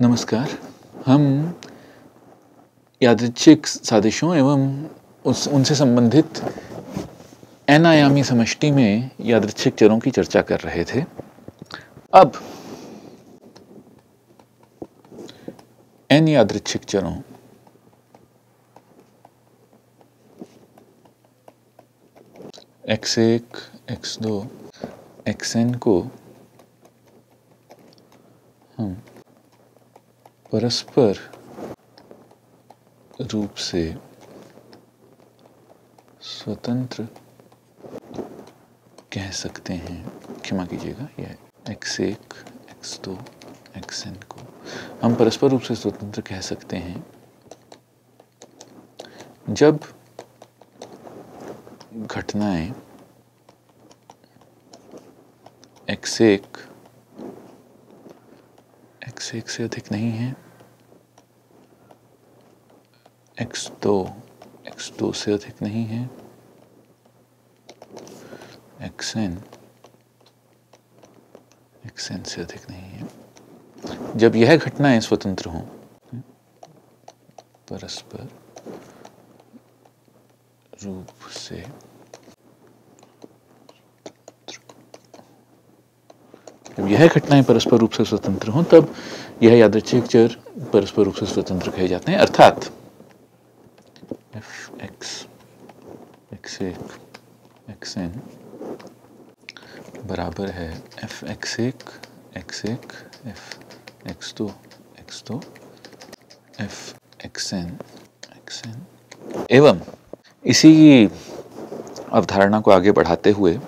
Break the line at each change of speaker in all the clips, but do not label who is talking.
नमस्कार। हम यादृच्छिक साजिशों एवं उस, उनसे संबंधित एन आयामी समष्टि में यादृच्छिक चरों की चर्चा कर रहे थे। अब एन यादृच्छिक चरों एक्स एक, एक्स दो, एक्स एन को हम परस्पर रूप से स्वतंत्र कह सकते हैं। क्षमा कीजिएगा यह एक्स एक एक्स दो एक्स एन को। हम परस्पर रूप से स्वतंत्र कह सकते हैं। जब घटनाएँ एक्स एक एक्स एक से अधिक नहीं है। एक्स दो एक्स दो से अधिक नहीं है। एक्स एन एक्स एन से अधिक नहीं है। जब यह घटनाएँ स्वतंत्र हों, परस्पर रूप से जब यह घटनाएँ परस्पर रूप से स्वतंत्र हों, तब यह यादृच्छिक चर परस्पर रूप से स्वतंत्र कहे जाते हैं। अर्थात एफ़ एक्स एक्स एक एक्स एन बराबर है एफ़ एक्स एक एक्स एक एफ़ एक्स दो एक्स दो F X N X N एवं इसी अवधारणा को आगे बढ़ाते हुए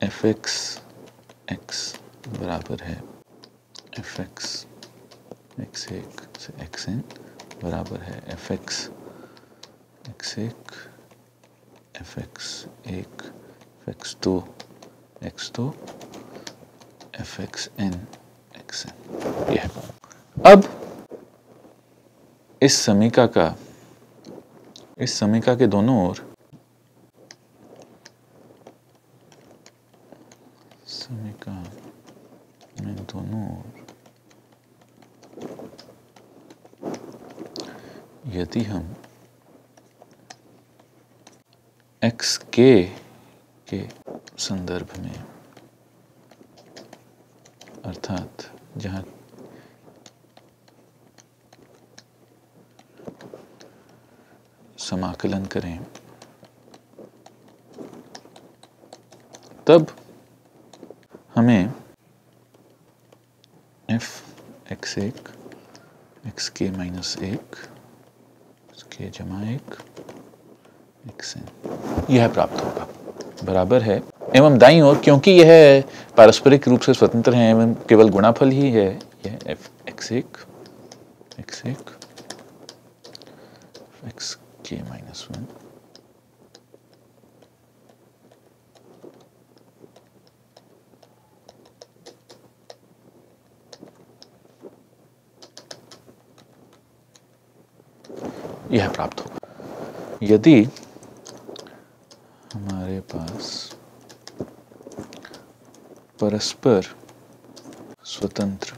एफ़ एक्स एक्स बराबर है एफ़ एक्स एक्स एक से एक्स एन बराबर है एफ़ एक्स एक्स एक एफ़ एक्स एक एफ़ एक्स दो एक्स दो F X N X N यह अब इस समीका का, इस समीका के दोनों ओर समीका में दोनों यदि हम एक्स के के संदर्भ में, अर्थात जहाँ समाकलन करें, तब हमें एफ़ एक्स एक एक्स के माइनस एक के जमा एक यह प्राप्त होगा। बराबर है। एवं दाई और क्योंकि यह पारस्परिक रूप से स्वतंत्र है, एवं केवल गुणाफल ही है, यह एफ़ एक्स एक एक्स एक एक्स के माइनस वन। यह प्राप्त होगा। यदि हमारे पास परस्पर स्वतंत्र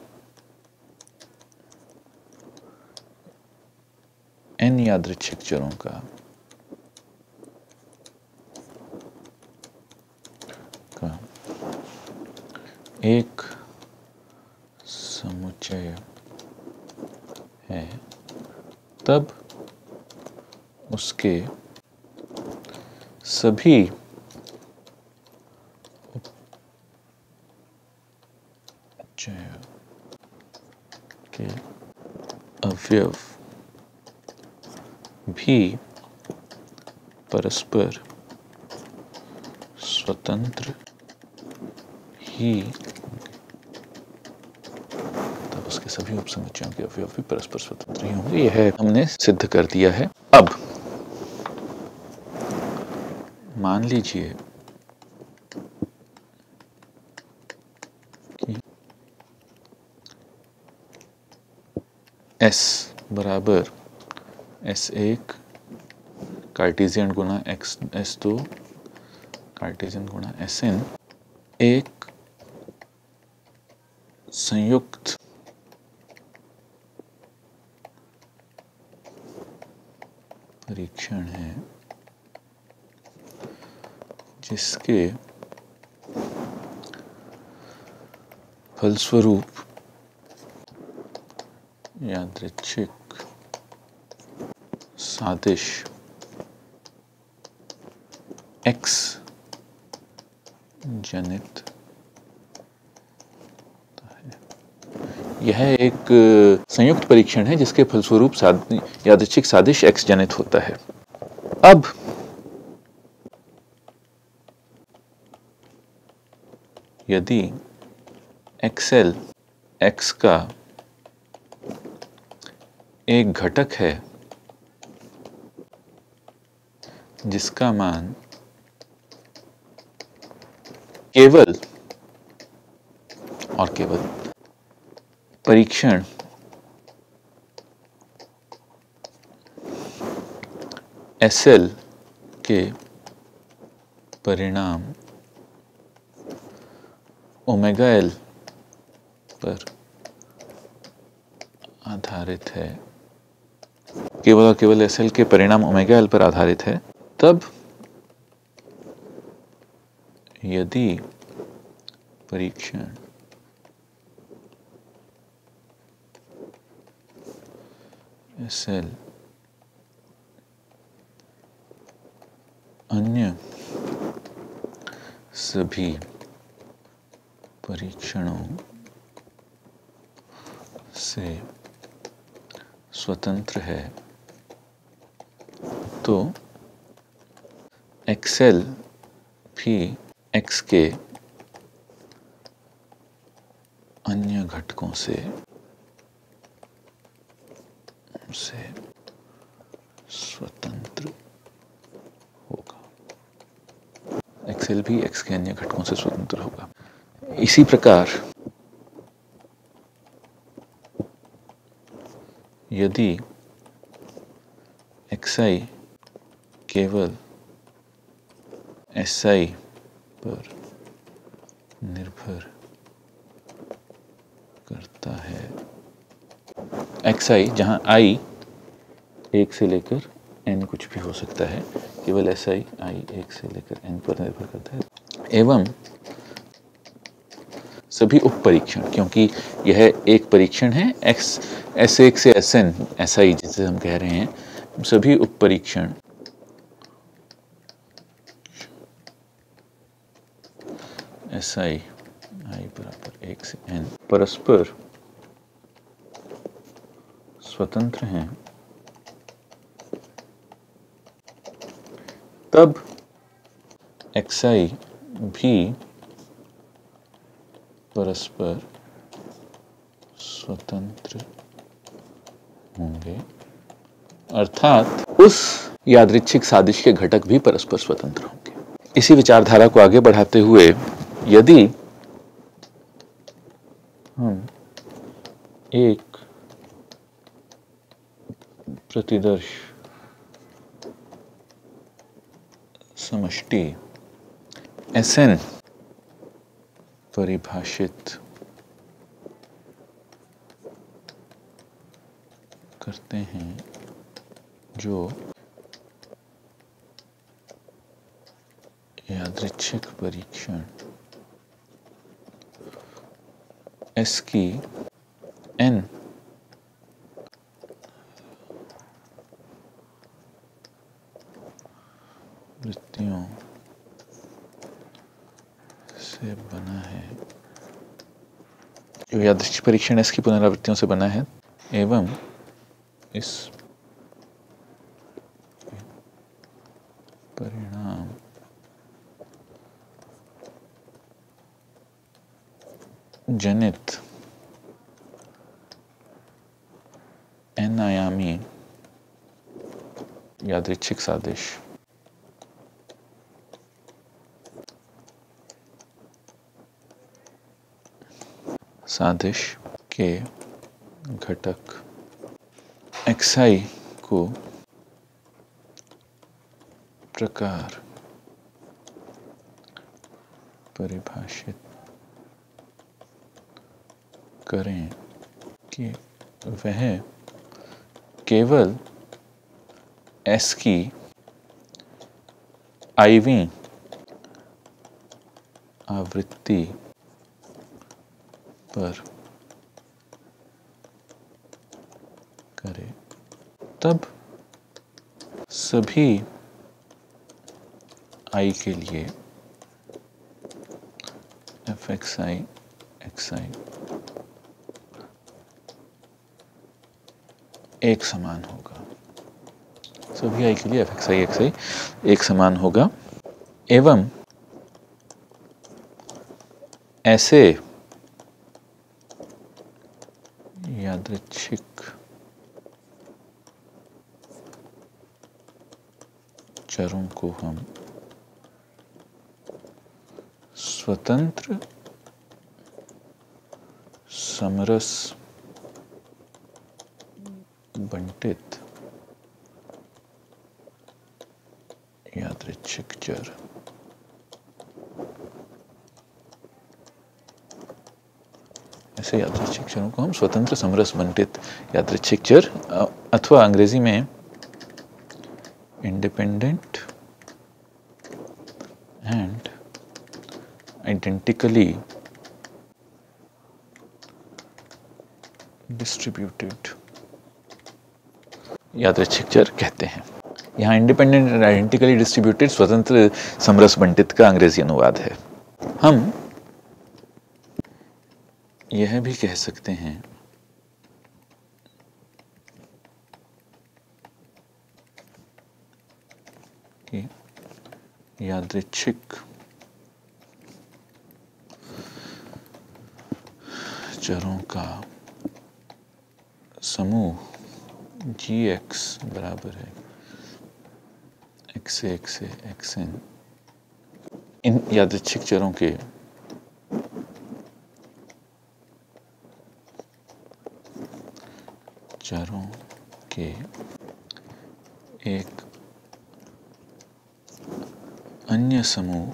एन यादृच्छिक चरों का का एक समुच्चय है, तब उसके सभी के अवयव भी परस्पर स्वतंत्र ही तब उसके सभी उपसमुच्चयों के अवयव भी परस्पर स्वतंत्र ही होंगे। यह हमने सिद्ध कर दिया है। अब मान लीजिए कि S बराबर एस एक कार्टेशियन गुना एक्स एस दो कार्टेशियन गुना एस एन एक संयुक्त परीक्षण है जिसके फलस्वरूप यादृच्छिक सादिश एक्स जनित यह एक संयुक्त परीक्षण है जिसके फलस्वरूप यादृच्छिक सादिश एक्स जनित होता है। अब यदि एक्सेल एक्स का एक घटक है, जिसका मान केवल और केवल परीक्षण एसएल के परिणाम ओमेगा एल पर आधारित है। केवल और केवल एसएल के परिणाम ओमेगा एल पर आधारित है। तब यदि परीक्षण एसएल अन्य सभी परीक्षणों से स्वतंत्र है तो एक्सेल भी एक्स के अन्य घटकों से से स्वतंत्र होगा। एक्सेल भी एक्स के अन्य घटकों से स्वतंत्र होगा। इसी प्रकार, यदि xi केवल si पर निर्भर करता है xi जहाँ i एक से लेकर n कुछ भी हो सकता है, केवल si i एक से लेकर n पर निर्भर करता है, एवं सभी उप परीक्षण क्योंकि यह एक परीक्षण है एक्स एस एक से एस एन एस आई जिसे हम कह रहे हैं, सभी उप परीक्षण एस आई आई बराबर एक से एन परस्पर स्वतंत्र हैं। तब एक्स आई भी परस्पर स्वतंत्र होंगे। अर्थात उस यादृच्छिक सादिश के घटक भी परस्पर स्वतंत्र होंगे। इसी विचारधारा को आगे बढ़ाते हुए यदि हम एक प्रतिदर्श समष्टि, एस एन परिभाषित करते हैं जो यादृच्छिक परीक्षण। एस की एन वृत्तियों से बना है। जो यादृच्छिक परीक्षण एस की पुनरावृत्तियों से बना है। एवं इस परिणाम जनित एन आयामी यादृच्छिक सादिश सादिश के घटक xi को प्रकार परिभाषित करें कि वह केवल एस की आईवी आवृत्ति पर। करे। तब सभी आई के लिए F X I X I एक समान होगा। सभी आई के लिए F X I X I एक समान होगा। एवं ऐसे यादृच्छिक चरों को हम स्वतंत्र समरस बंटित यादृच्छिक चर ऐसे यादृच्छिक चरों को हम स्वतंत्र समरस बंटित यादृच्छिक चर अथवा अंग्रेज़ी में इंडिपेंडेंट एंड आइडेंटिकली डिस्ट्रीब्यूटेड यादृच्छिक चर कहते हैं। यहाँ इंडिपेंडेंट एंड आइडेंटिकली डिस्ट्रीब्यूटेड स्वतंत्र समरस बंटित का अंग्रेज़ी अनुवाद है। हम यह भी कह सकते हैं, कि यादृच्छिक चरों का समूह जी एक्स बराबर है एक्स एक्स एक्स एन इन यादृच्छिक चरों के चरों के एक अन्य समूह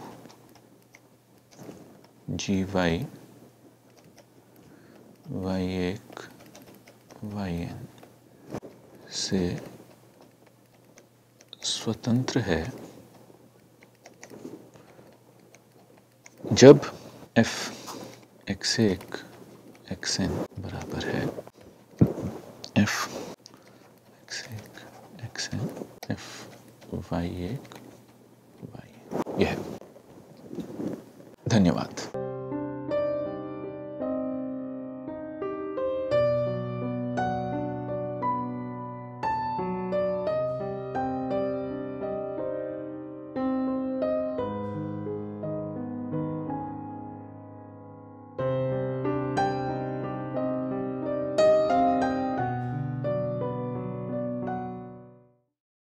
जी वाई वाई एक वाई एन से स्वतंत्र है। जब एफ़ एक्स एक एक्स एन बराबर है एफ़ एक्स एक एक्स एन एफ़ वाई एक वाई यह। धन्यवाद।